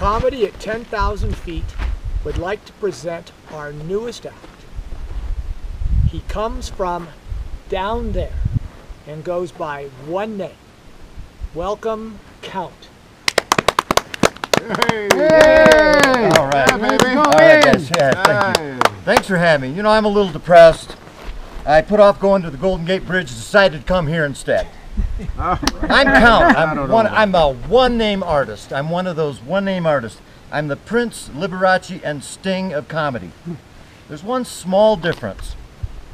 Comedy at 10,000 Feet would like to present our newest act. He comes from down there and goes by one name. Welcome, Count. Hey! All right. Yeah, baby. All right, guys. Yeah, thank you. Thanks for having me. You know, I'm a little depressed. I put off going to the Golden Gate Bridge, decided to come here instead. I'm Count. I'm one. I'm a one-name artist. I'm one of those one-name artists. I'm the Prince, Liberace, and Sting of comedy. There's one small difference.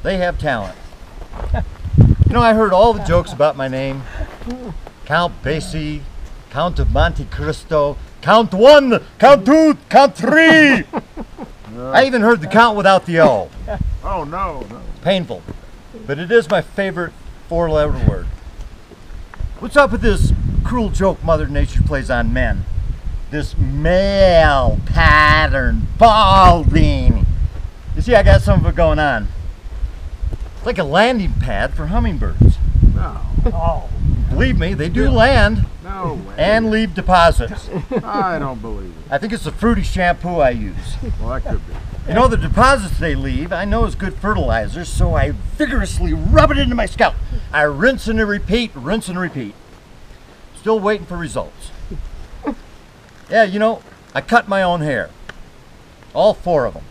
They have talent. You know, I heard all the jokes about my name. Count Basie, Count of Monte Cristo, Count one, Count two, Count three. I even heard the count without the O. oh no, no. Painful. But it is my favorite four letter word. What's up with this cruel joke Mother Nature plays on men? This male pattern balding. You see, I got some of it going on. It's like a landing pad for hummingbirds. No. Oh, Believe me, they do land No way. and leave deposits. I don't believe it. I think it's the fruity shampoo I use. Well, that could be. You know, the deposits they leave, I know is good fertilizer, so I vigorously rub it into my scalp. I rinse and repeat, rinse and repeat. Still waiting for results. Yeah, you know, I cut my own hair. All four of them.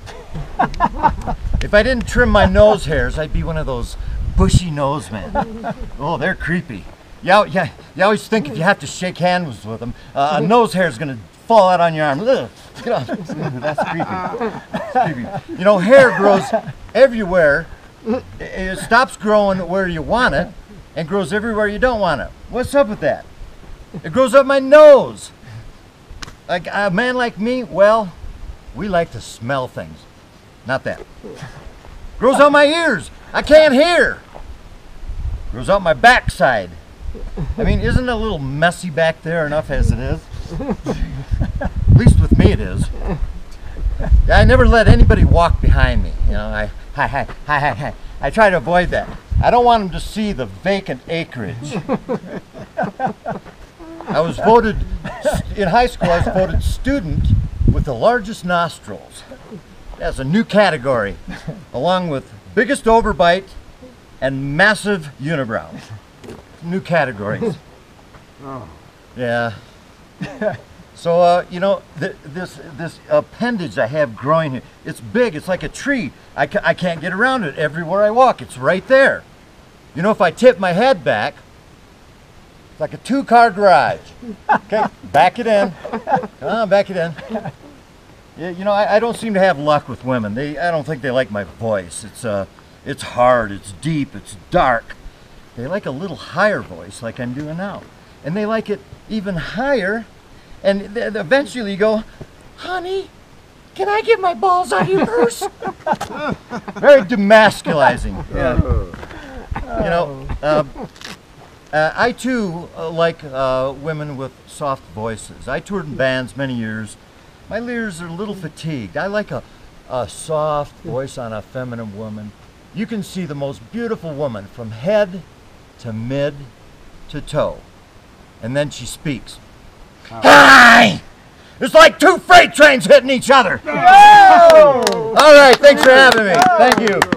if I didn't trim my nose hairs, I'd be one of those bushy nose men. Oh, they're creepy. Yeah, yeah. You always think if you have to shake hands with them, uh, a nose hair is going to fall out on your arm. Ugh. That's creepy. You know, hair grows everywhere. It- It stops growing where you want it and grows everywhere you don't want it. What's up with that? It grows up my nose. Like a man like me, well, we like to smell things. Not that. Grows out my ears. I can't hear. Grows out my backside. I mean, isn't it a little messy back there enough as it is? At least with me it is. I never let anybody walk behind me. You know, I hi hi hi. I try to avoid that. I don't want them to see the vacant acreage. I was voted in high school. I was voted student with the largest nostrils. That's a new category, along with biggest overbite and massive unibrow. New categories. Oh. Yeah. So uh, you know th- this this appendage I have growing here. It's big. It's like a tree. I, ca- I can't get around it everywhere I walk. It's right there. You know, if I tip my head back, it's like a two-car garage. Okay, back it in. Come on, back it in. Yeah, you know, I, I don't seem to have luck with women. They, I don't think they like my voice. It's uh, it's hard. It's deep. It's dark. They like a little higher voice, like I'm doing now, and they like it even higher. And eventually, you go, honey, can I get my balls out of your purse? Very demasculizing. Yeah. Oh. You know, uh, uh, I too uh, like uh, women with soft voices. I toured in bands many years. My ears are a little fatigued. I like a, a soft voice on a feminine woman. You can see the most beautiful woman from head to mid to toe. And then she speaks. Hi! It's like two freight trains hitting each other. All right, thanks for having me. Thank you.